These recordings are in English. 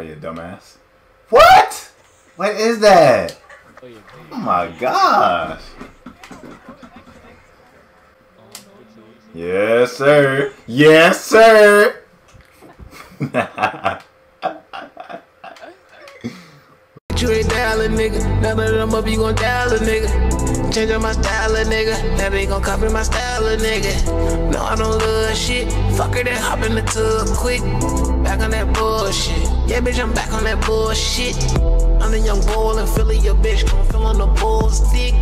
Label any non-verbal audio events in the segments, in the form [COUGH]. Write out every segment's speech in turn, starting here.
Oh, you dumbass. What? What is that? Oh, oh my gosh. Yes, sir. Yes, sir. [LAUGHS] You ain't dial nigga. Now that I'm up, you gon' dial a nigga. Change up my style, a nigga. Now they gon' copy my style, a nigga. No, I don't love shit. Fuck her, then hop in the tub quick. Back on that bullshit. Yeah, bitch, I'm back on that bullshit. I'm the young bull and Philly, your bitch gon' feel on the bull's dick.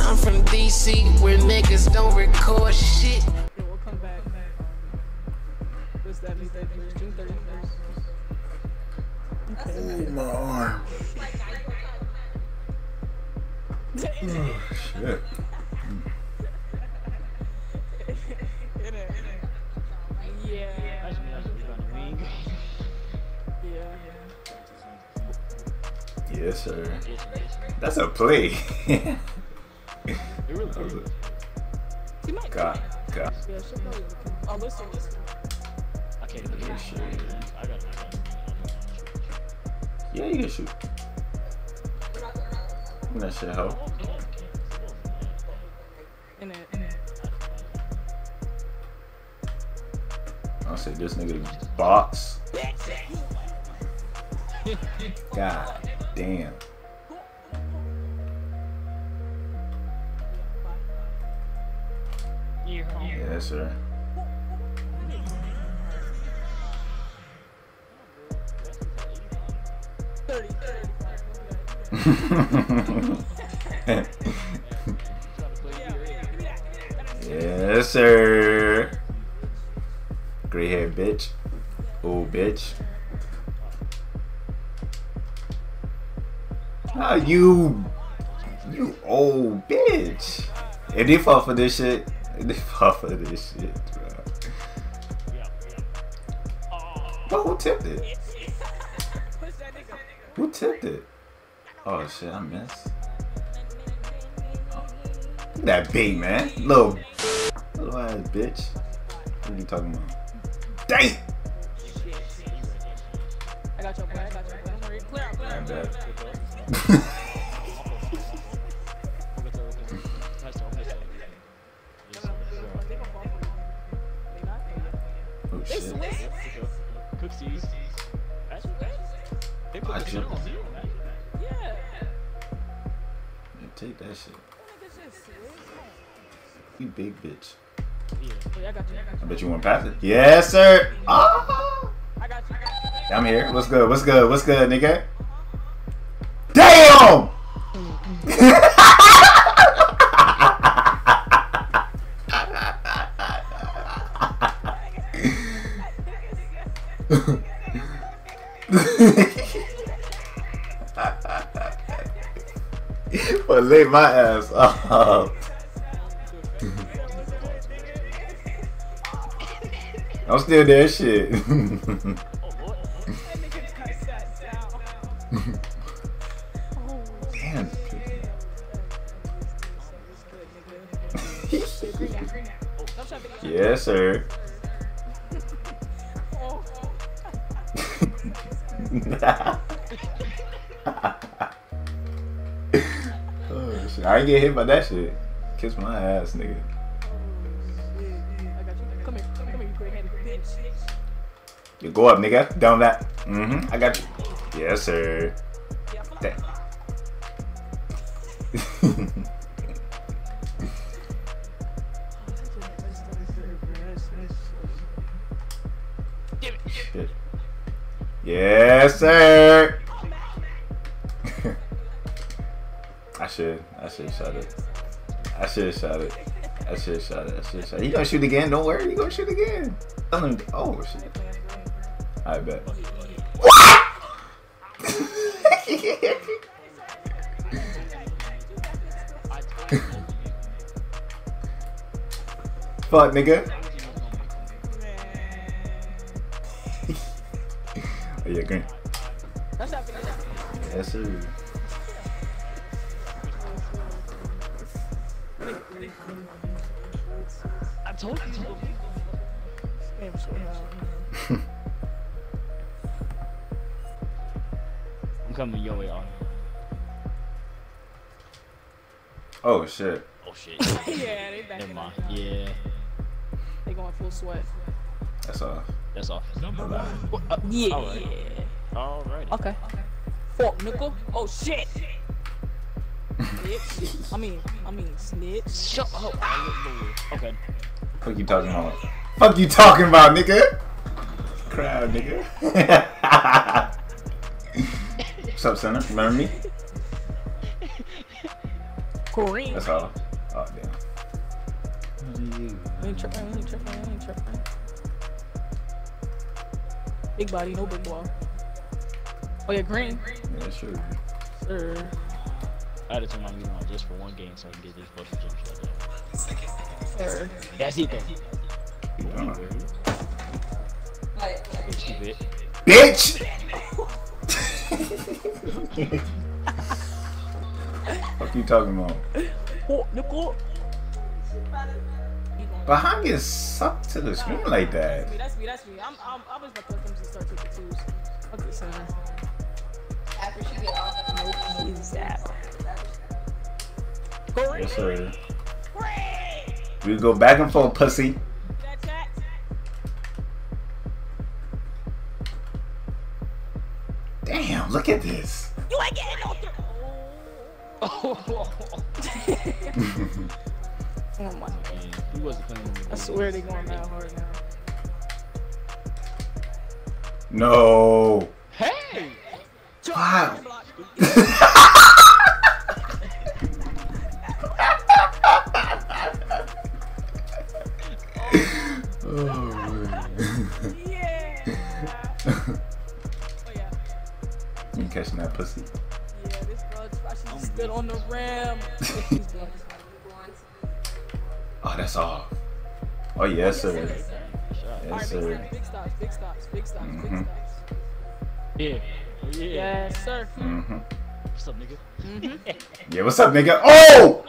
I'm from DC, where niggas don't record shit. Oh, my arm. Oh, shit. Yeah. Yeah. Yes, sir. That's a play. [LAUGHS] You might God, God. Yeah, she'll probably Oh, listen, listen. Yeah, shit. Yeah, you can shoot. That shit help. In it, in it. I'll say this nigga box. God damn. Yes, sir. Yes, sir. Gray hair bitch. Old bitch. Ah, you, you old bitch. And they fall for this shit. And they fall for this shit, bro. But who tipped it? Who tipped it? Oh shit, I missed. Look at that bait, man. Little, little ass bitch. What are you talking about? Dang! I got your boy, I got your boy. Don't worry. Clear out, clear out, clear out. bet. They gonna fall for you. They not? Oh shit. Cooksies. That's okay. They put I the should- on you, take that shit. Niggas just switch. You big bitch. I got you, I got I you. bet you want to pass it. Yes, sir. Ah! I got you, I got you. I'm here. What's good? What's good? What's good, nigga? Lay my ass. I'm still there, shit. [LAUGHS] Damn. [LAUGHS] Yes, sir. I get hit by that shit. Kiss my ass, nigga. You. Go up, nigga. Down that. Mm-hmm. I got you. Yes, sir. Damn. [LAUGHS] Yes, sir. Should. I should shot it. I should shot it. I should shot it. I should have shot it. He gonna shoot again. Don't worry. He gonna shoot again. Tell him. Oh shit. I bet. [LAUGHS] Fuck, nigga. oh, [LAUGHS] yeah, green. That's happening. Yes, sir. I told you. Damn, so loud. I'm coming your way, Arnie. Oh shit. Oh shit. [LAUGHS] yeah, they back Never mind. Yeah, They going full sweat. That's all. that's off. Yeah. Alright. Alright. Okay. Fuck, nickel. Oh shit. Snitch. I mean, I mean, snitch. Shut up. Okay. Fuck you talking about? Fuck you talking about, nigga? Crowd, nigga. [LAUGHS] What's up, center? Remember me? Kareem. That's all. Oh damn. We ain't tripping, we ain't tripping, we ain't tripping. Big body, no big ball. Oh yeah, green. Yeah, sure. Sir. I had to turn my music on just for one game so I can get this fucking jump shot. Sir. That's it though. You doing? Okay, stupid. Bitch! [LAUGHS] Fuck you talking about? But how you get sucked to the screen like that? That's me, that's me, that's me. I'm, I'm, I was about to let them just start taking twos. Fuck this center. After she get off the Nope, he's that. Kareem. Yes, sir. We go back and forth, pussy. Damn, look at this. You ain't getting no three. Oh, Oh my. [LAUGHS] man. He wasn't playing. I swear they're going that hard now. No. Hey! Wow. [LAUGHS] you catching that pussy? Yeah, this girl she just stood on the rim. [LAUGHS] [LAUGHS] Oh, that's off. Oh, yes, sir. All right, Yes, big, sir. big stops, big stops, big stops, big Mhm. stops. Yeah. Oh, yeah. Yes, sir. Mm-hmm. What's up, nigga? Mhm. [LAUGHS] Yeah, what's up, nigga? Oh!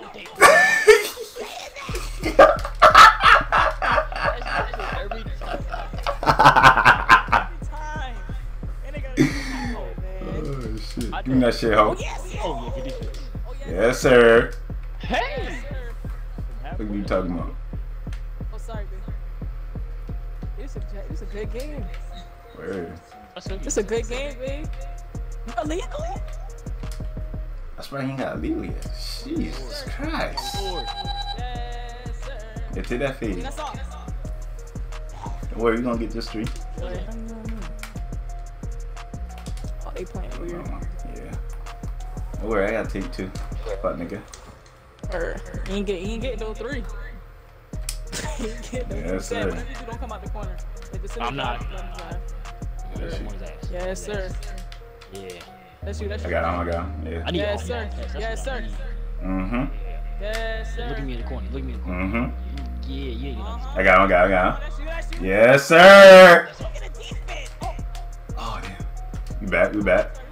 That shit, ho. Oh, yes. Oh, yeah, good defense. Oh yeah. Yes, sir. Hey! Yes, sir. What are you talking about? Oh, sorry, babe. It's a, it's a good game. Word. That's okay. It's a good game, babe. Illegal? That's why you ain't got legal yet. Jesus Christ. Lord. Yes, sir. Yeah, take that I mean, feed. that's all. Don't worry, we gonna get this street. Oh, they playing weird. Yeah. Don't worry, I gotta take two. Fuck, nigga. Or he ain't get he ain't get no three. [LAUGHS] he ain't get no Yes, three. sir. Sam, whenever you don't come out the corner. If it's in the I'm not. drive, let him drive. That's you. Someone's ass. Yes, sir. Yeah. That's you. That's I you. got him, I got him. I need Yes, all sir. y'all. That's Yes, I sir. Mm-hmm. Yes, sir. Look at me in the corner. Look at me in the corner. Mm-hmm. Yeah, yeah, yeah. Uh-huh. I got him, I got him, I Oh, got him. that's you. That's you. Yes, sir. Look at the defense. Oh, damn. We back, we back. back.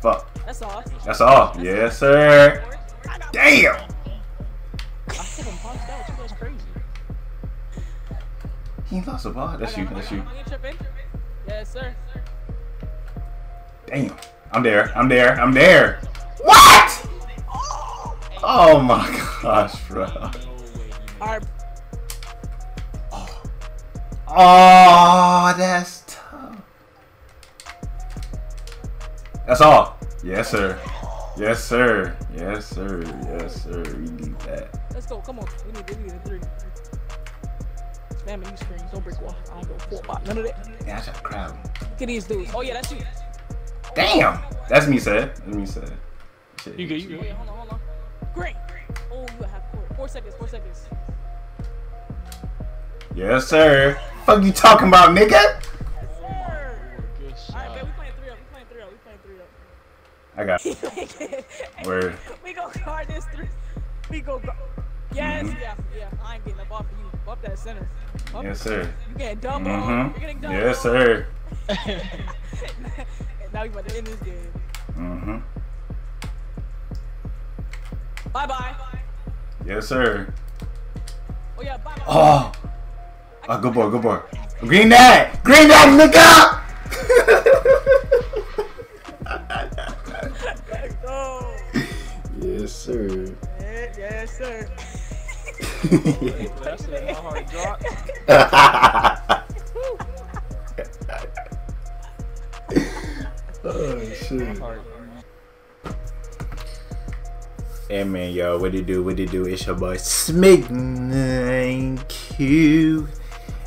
Fuck. That's all. That's all. Yes, sir. Damn. I punched out. You guys crazy. He lost the ball. That's you, that's you. You. Yes, sir. Damn. I'm there. I'm there. I'm there. What? Oh my gosh, bro. All right. Oh, that's That's all. Yes, sir. Yes, sir. Yes, sir. Yes, sir. We need that. Let's go. Come on. We need, we need a three. Spamming these screens. Don't break one. I don't go four five. None of that. Yeah, I just crowd. Look at these dudes. Oh yeah, that's you. Damn. That's me said. That's me said. Shit. You good, you Oh yeah, hold on, hold on. Great. Oh, you have four, four seconds. Four seconds. Yes, sir. Fuck you talking about, nigga? I got [LAUGHS] word. [LAUGHS] we go guard this three. We go. Guard. Yes, Mhm. yeah, yeah. I ain't getting up off of you. Up that center. Up. Yes, sir. You getting double. Mm-hmm. You're getting double. Yes, sir. [LAUGHS] now we about to end this game. Mm-hmm. Bye bye. Yes, sir. Oh yeah, bye bye. Oh. Oh, good boy, good boy. Green that! Green that, nigga! Yes, sir. yeah, yes, sir. That's it. My heart dropped. oh shit. heart. Hey man, yo, what it do? What it do? It's your boy SmoothIQ.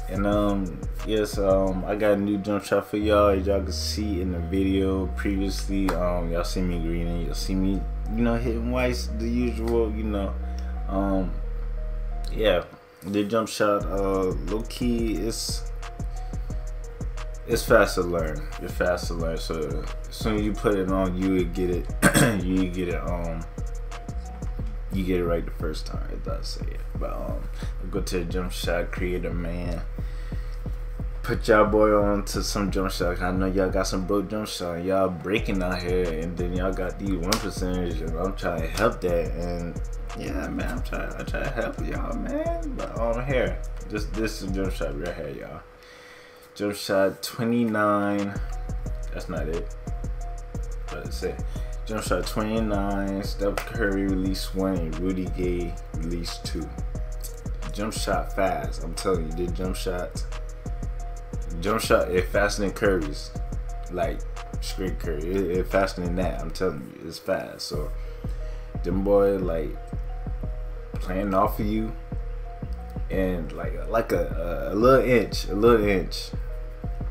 And um, yes, um, I got a new jump shot for y'all. As y'all can see in the video previously, um, y'all see me greening, y'all see me, you know, hitting whites, the usual, you know. Um, yeah, the jump shot, uh, low key, it's it's fast to learn. It's fast to learn. So as soon as you put it on, you would get it. [CLEARS THROAT] you get it. Um, you get it right the first time. It does say it. But um, go to the jump shot creator, man. Put y'all boy on to some jump shot. I know y'all got some broke jump shot. Y'all breaking out here, and then y'all got these one percentage, and I'm trying to help that. And yeah, man, I'm trying. I try to help y'all, man. But um, here, this this is jump shot right here, y'all. Jump shot 29. That's not it. But it's it. Jump shot 29. Steph Curry release one, Rudy Gay release two. Jump shot fast. I'm telling you, did jump shot. Jump shot it faster than Curry's. Like straight Curry. It, it faster than that. I'm telling you, it's fast. So them boy like playing off of you and like like a, a, a little inch, a little inch,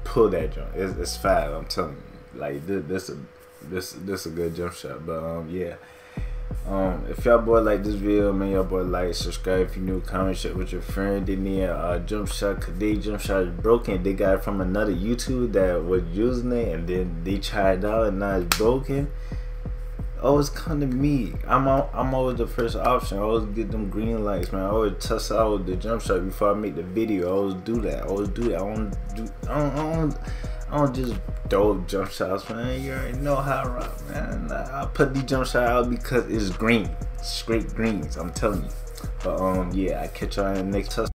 pull that jump. It's, it's fast. I'm telling you. Like this, this a this this a good jump shot. But um yeah. Um, if y'all boy like this video, man, y'all boy like, subscribe if you new, comment, share with your friend. They need a uh, jump shot. They jump shot is broken. They got it from another YouTube that was using it, and then they tried it out, and now it's broken. Always come to me. I'm I'm always the first option. I always get them green lights, man. I always test out the jump shot before I make the video. I always do that. I always do that. I don't do. I don't. I don't, I don't just throw jump shots, man. You already know how I rock, man. I put these jump shots out because it's green, straight greens. I'm telling you. But um, yeah, I catch y'all in the next.